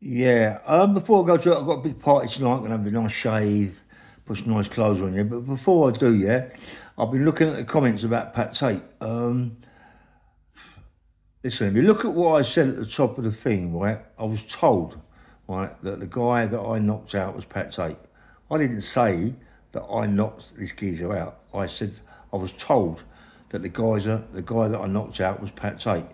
Yeah. Um, before I go to it, I've got a big party tonight. I'm going to have a nice shave, put some nice clothes on, yeah. But before I do, yeah, I've been looking at the comments about Pat Tate. Um, listen, if you look at what I said at the top of the thing, right, I was told, right, that the guy that I knocked out was Pat Tate. I didn't say that I knocked this geezer out. I said I was told that the geezer, the guy that I knocked out was Pat Tate.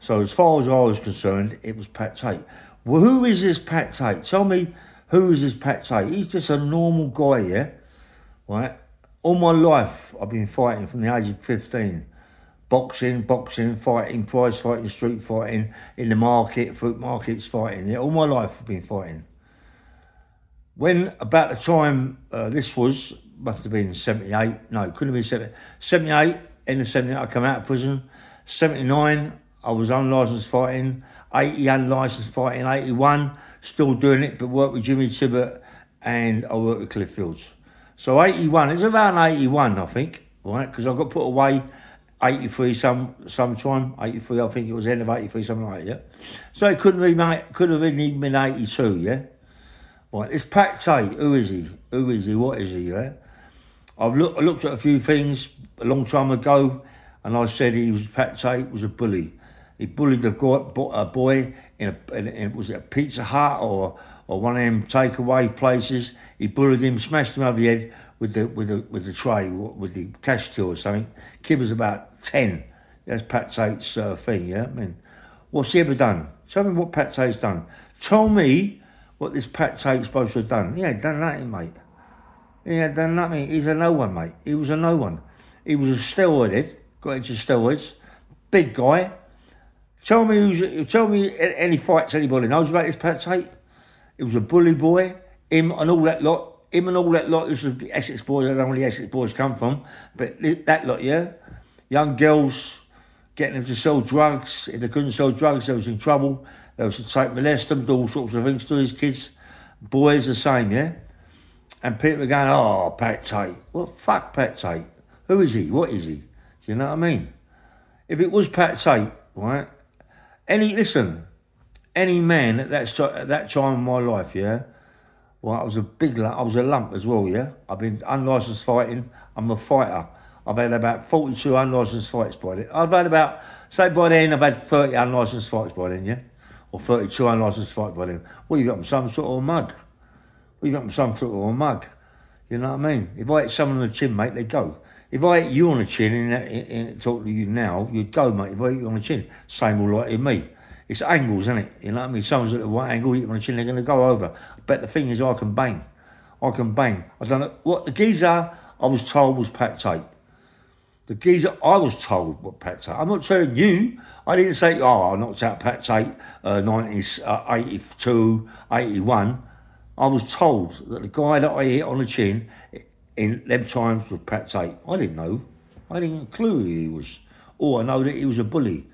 So as far as I was concerned, it was Pat Tate. Well, who is this Pat Tate? Tell me who is this Pat Tate? He's just a normal guy, yeah? Right? All my life, I've been fighting from the age of 15. Boxing, boxing, fighting, prize fighting, street fighting, in the market, fruit markets, fighting. Yeah, all my life I've been fighting. When about the time uh, this was, must have been 78, no, couldn't have been 70, 78, in the 78, I come out of prison. 79, I was unlicensed fighting. 80, unlicensed fighting. 81, still doing it, but work with Jimmy Tibbet and I work with Cliff Fields. So 81, it's around 81, I think, right? Because I got put away 83 some sometime, 83, I think it was end of 83, something like that, yeah? So it couldn't be, could have been even been 82, yeah? Right, it's Pat Tate. Who is he? Who is he? What is he? Yeah, I've looked. I looked at a few things a long time ago, and I said he was Pat Tate was a bully. He bullied a, a boy in a, in a was it a Pizza Hut or or one of them takeaway places. He bullied him, smashed him over the head with the with the with the tray with the cash till or something. Kid was about ten. That's Pat Tate's uh, thing. Yeah, I mean, what's he ever done? Tell me what Pat Tate's done. Tell me what this Pat Tate's supposed to have done. He ain't done nothing, mate. He ain't done nothing. He's a no one, mate. He was a no one. He was a steroided, got into steroids, big guy. Tell me who's, tell me any fights anybody knows about this Pat Tate. He was a bully boy. Him and all that lot. Him and all that lot. This was Essex boys. I don't know where the Essex boys come from, but that lot, yeah. Young girls getting them to sell drugs. If they couldn't sell drugs, they was in trouble. They was to take molest them, do all sorts of things to these kids. Boys the same, yeah? And people are going, oh, Pat Tate. Well, fuck Pat Tate. Who is he? What is he? Do you know what I mean? If it was Pat Tate, right? Any, listen, any man at that, at that time in my life, yeah? Well, I was a big. I was a lump as well, yeah? I've been unlicensed fighting. I'm a fighter. I've had about 42 unlicensed fights by then. I've had about, say by then, I've had 30 unlicensed fights by then, yeah? or 32 unlicensed fights by them. Well, you got some sort of mug. Well, you got some sort of mug. You know what I mean? If I hit someone on the chin, mate, they go. If I hit you on the chin and, talk to you now, you'd go, mate. If I hit you on the chin, same all like in me. It's angles, isn't it? You know what I mean? Someone's at the right angle, hit them on the chin, they're going to go over. But the thing is, I can bang. I can bang. I don't know what the geezer I was told was Pat Tate. The geezer, I was told what Pat Tate. I'm not telling you. I didn't say, oh, I knocked out Pat Tate, uh, 1982, uh, 81. I was told that the guy that I hit on the chin in them times was Pat Tate. I didn't know. I didn't a clue who he was. Or I know that he was a bully.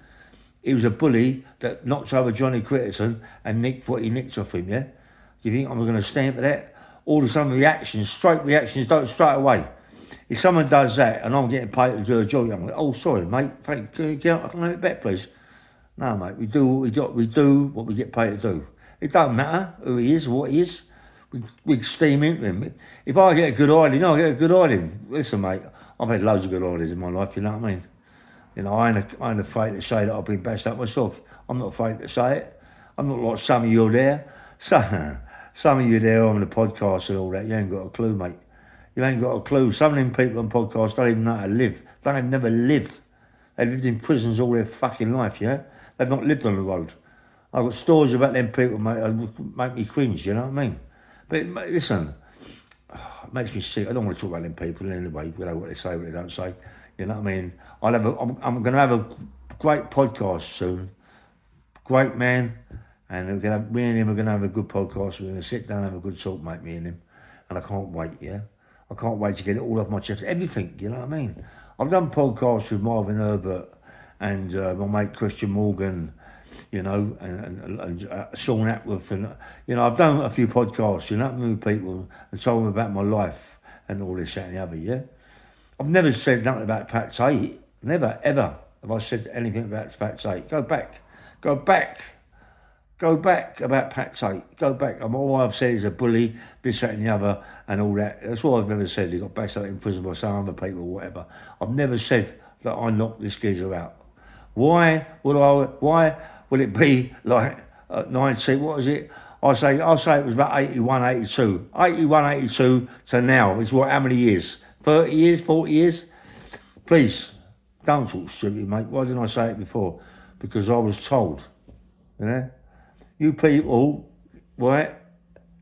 He was a bully that knocked over Johnny Critterton and nicked what he nicked off him, yeah? Do you think I'm going to stand for that? All of some reactions, straight reactions, don't straight away. If someone does that and I'm getting paid to do a job, I'm like, oh, sorry, mate, thank you, can I have it back, please? No, mate, we do what we do, we do what we get paid to do. It don't matter who he is, what he is. We, we steam into him. If I get a good hiding, I get a good hiding. Listen, mate, I've had loads of good hidings in my life, you know what I mean? You know, I ain't, ain't afraid to say that I've been bashed up myself. I'm not afraid to say it. I'm not like some of you there. Some, some of you there on the podcast and all that, you ain't got a clue, mate. You ain't got a clue. Some of them people on podcasts don't even know how to live. They have never lived. They've lived in prisons all their fucking life, yeah? They've not lived on the road. I've got stories about them people mate, that make me cringe, you know what I mean? But listen, it makes me sick. I don't want to talk about them people anyway, you know what they say, what they don't say. You know what I mean? I'll have a, I'm, I'm going to have a great podcast soon. Great man. And we're gonna, me and him are going to have a good podcast. We're going to sit down and have a good talk, mate, me and him. And I can't wait, yeah? I can't wait to get it all off my chest. Everything, you know what I mean? I've done podcasts with Marvin Herbert and uh, my mate Christian Morgan, you know, and, and, and uh, Sean Atworth. And, you know, I've done a few podcasts, you know, with people and told them about my life and all this, that, and the other, yeah? I've never said nothing about Pat Tate. Never, ever have I said anything about Pat Tate. Go back. Go back. Go back about Pat Tate. Go back. I'm all I've said is a bully, this, that, and the other, and all that. That's all I've ever said. He got based out in prison by some other people, or whatever. I've never said that I knocked this geezer out. Why would I? Why would it be like uh, 90? What is it? I say I say it was about 81, 82. 81, 82 to now. is what? How many years? 30 years? 40 years? Please don't talk stupid, mate. Why didn't I say it before? Because I was told. You know, you people, right?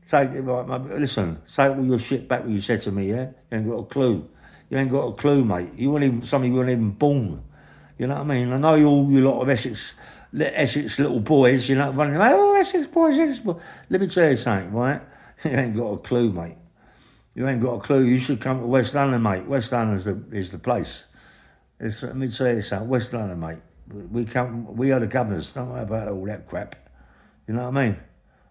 Take it right, mate. Listen, say all your shit back what you said to me. Yeah, you ain't got a clue. You ain't got a clue, mate. You weren't even somebody you weren't even born. You know what I mean? I know you all you lot of Essex, Essex little boys. You know, running around. Oh, Essex boys, Essex boys. Let me tell you something, right? You ain't got a clue, mate. You ain't got a clue. You should come to West London, mate. West London is the is the place. It's, let me tell you something. West London, mate. We come. We are the governors. Don't worry about all that crap. You know what I mean?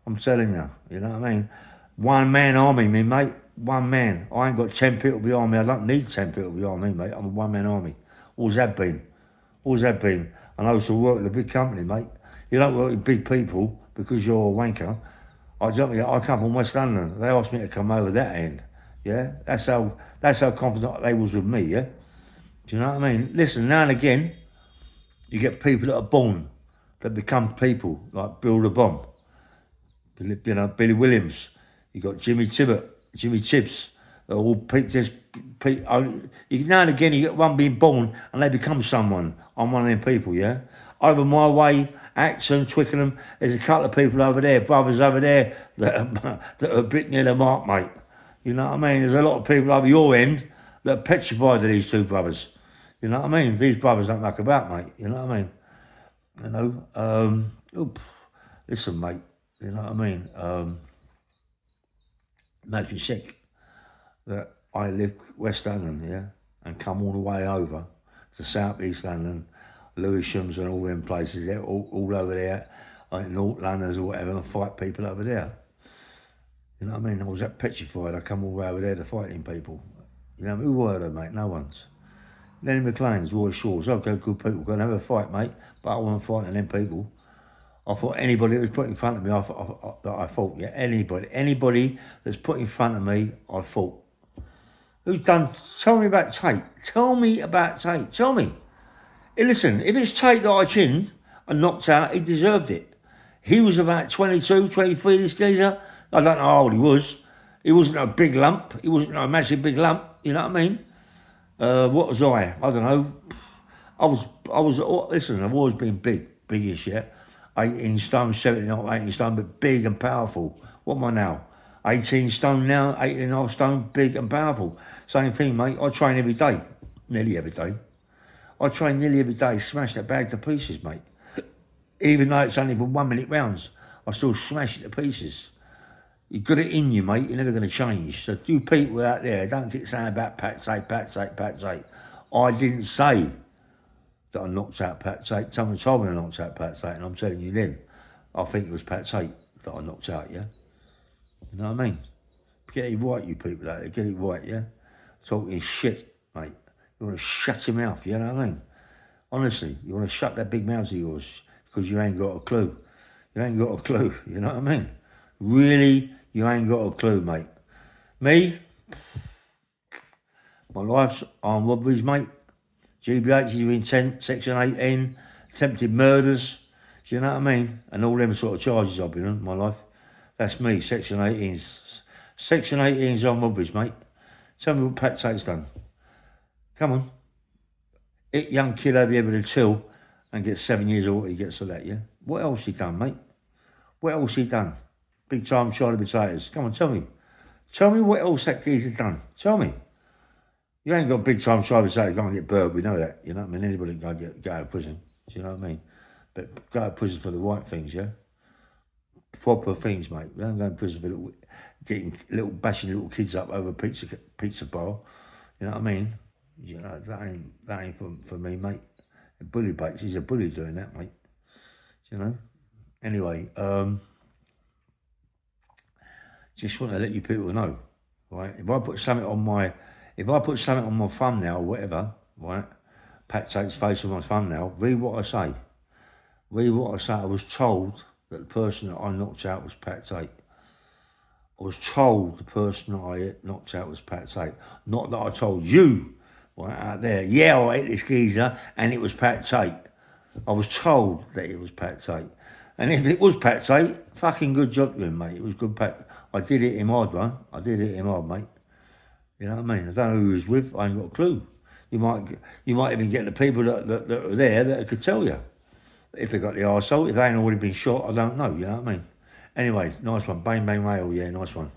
I'm telling you. You know what I mean? One man army, me mate. One man. I ain't got ten people behind me. I don't need ten people behind me, mate. I'm a one man army. Always have been. Always have been. And I used to work at a big company, mate. You don't work with big people because you're a wanker. I don't. I come from West London. They asked me to come over that end. Yeah, that's how that's how confident they was with me. Yeah, do you know what I mean? Listen, now and again, you get people that are born that become people, like Bill the Bomb, you know, Billy Williams. You got Jimmy Tibbet, Jimmy Tibbs. They're all just you, now and again you get one being born and they become someone. I'm one of them people, yeah. Over my way, Acton, Twickenham, there's a couple of people over there, brothers over there that are, that are a bit near the mark, mate. You know what I mean? There's a lot of people over your end that are petrified of these two brothers. You know what I mean? These brothers don't muck about, mate. You know what I mean? You know, um, oops, listen, mate. You know what I mean? Um, makes me sick that I live West London, yeah, and come all the way over to South East London, Lewisham's and all them places, there, all, all over there, like North Londoners or whatever, and fight people over there. You know what I mean? I was that petrified. I come all the way over there to fighting people. You know, who were they, mate? No one's. Lenny McLean's, Roy Shaw's, okay, good people, go and have a fight, mate. But I wasn't fighting them people. I thought anybody that was put in front of me, I, I, I, I thought, yeah, anybody, anybody that's put in front of me, I thought. Who's done, tell me about Tate. Tell me about Tate. Tell me. Hey, listen, if it's Tate that I chinned and knocked out, he deserved it. He was about 22, 23, this geezer. I don't know how old he was. He wasn't a big lump. He wasn't a massive big lump. You know what I mean? Uh, what was I? I don't know. I was, I was, listen, I've always been big, biggish, yeah. 18 stone, 17, not 18 stone, but big and powerful. What am I now? 18 stone now, 18 and a half stone, big and powerful. Same thing, mate. I train every day, nearly every day. I train nearly every day, smash that bag to pieces, mate. Even though it's only for one minute rounds, I still smash it to pieces. You've got it in you, mate. You're never going to change. So, you people out there, don't get saying about Pat Tate, Pat Tate, Pat Tate. I didn't say that I knocked out Pat Tate. Someone told me I knocked out Pat Tate, and I'm telling you then, I think it was Pat Tate that I knocked out, yeah? You know what I mean? Get it right, you people out there. Get it right, yeah? Talking shit, mate. You want to shut your mouth, you know what I mean? Honestly, you want to shut that big mouth of yours because you ain't got a clue. You ain't got a clue, you know what I mean? Really you ain't got a clue, mate. Me, my life's on robberies, mate. GBH is intent, Section 18, attempted murders. Do you know what I mean? And all them sort of charges I've been on my life. That's me, Section 18's. Section 18's on robberies, mate. Tell me what Pat Tate's done. Come on. Hit young kid over here with a till and get seven years old. He gets for that, yeah? What else he done, mate? What else he done? Big time Charlie Potatoes. Come on, tell me. Tell me what else that geezer done. Tell me. You ain't got big time Charlie Potatoes. Go and get burgled. We know that. You know what I mean? Anybody can go, get, go out of prison. Do you know what I mean? But go out of prison for the right things, yeah? Proper things, mate. We don't go to prison for little, getting little, bashing little kids up over pizza, pizza bar. You know what I mean? You know, that ain't, that ain't for, for me, mate. Bully baits. He's a bully doing that, mate. You know? Anyway, um, just want to let you people know, right? If I put something on my, if I put something on my thumbnail or whatever, right? Pat Tate's face on my thumbnail, read what I say. Read what I say. I was told that the person that I knocked out was Pat Tate. I was told the person that I knocked out was Pat Tate. Not that I told you right out there, yeah, I hit this geezer and it was Pat Tate. I was told that it was Pat Tate. And if it was Pat Tate, fucking good job to him, mate. It was good Pat. I did it him hard, man. I did it him hard, mate. You know what I mean? I don't know who he was with. I ain't got a clue. You might, you might even get the people that, that, that are there that could tell you if they got the arsehole. If they ain't already been shot, I don't know. You know what I mean? Anyway, nice one. Bang, bang, rail. Yeah, nice one.